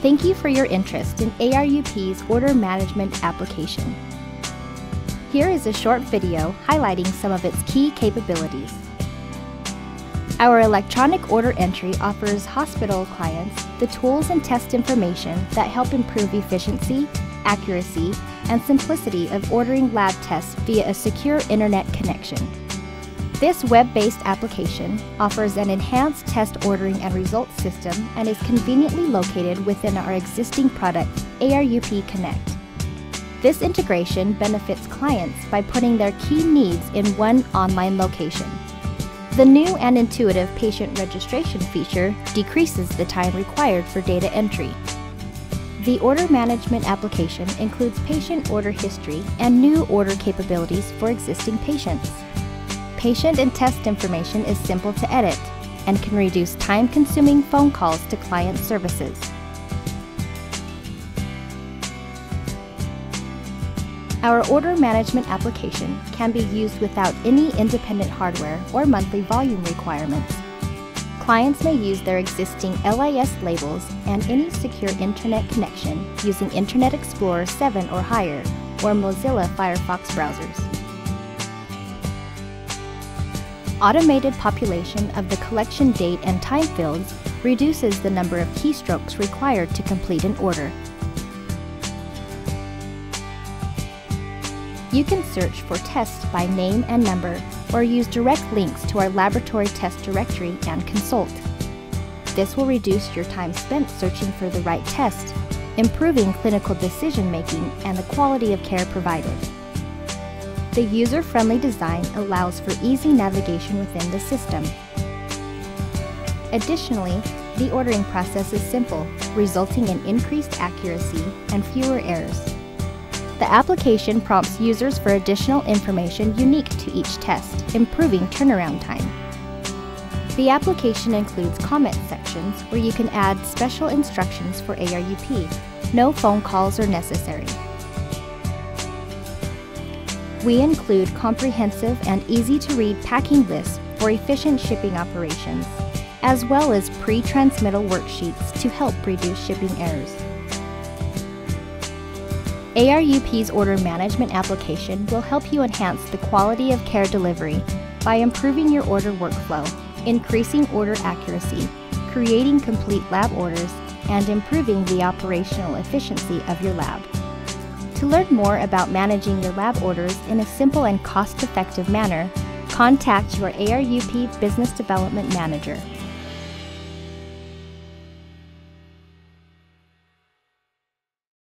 Thank you for your interest in ARUP's order management application. Here is a short video highlighting some of its key capabilities. Our electronic order entry offers hospital clients the tools and test information that help improve efficiency, accuracy, and simplicity of ordering lab tests via a secure internet connection. This web-based application offers an enhanced test ordering and results system and is conveniently located within our existing product, ARUP Connect. This integration benefits clients by putting their key needs in one online location. The new and intuitive patient registration feature decreases the time required for data entry. The order management application includes patient order history and new order capabilities for existing patients. Patient and test information is simple to edit and can reduce time-consuming phone calls to client services. Our order management application can be used without any independent hardware or monthly volume requirements. Clients may use their existing LIS labels and any secure internet connection using Internet Explorer 7 or higher or Mozilla Firefox browsers. Automated population of the collection date and time fields reduces the number of keystrokes required to complete an order. You can search for tests by name and number or use direct links to our laboratory test directory and consult. This will reduce your time spent searching for the right test, improving clinical decision making and the quality of care provided. The user-friendly design allows for easy navigation within the system. Additionally, the ordering process is simple, resulting in increased accuracy and fewer errors. The application prompts users for additional information unique to each test, improving turnaround time. The application includes comment sections where you can add special instructions for ARUP. No phone calls are necessary. We include comprehensive and easy-to-read packing lists for efficient shipping operations, as well as pre-transmittal worksheets to help reduce shipping errors. ARUP's order management application will help you enhance the quality of care delivery by improving your order workflow, increasing order accuracy, creating complete lab orders, and improving the operational efficiency of your lab. To learn more about managing your lab orders in a simple and cost-effective manner, contact your ARUP Business Development Manager.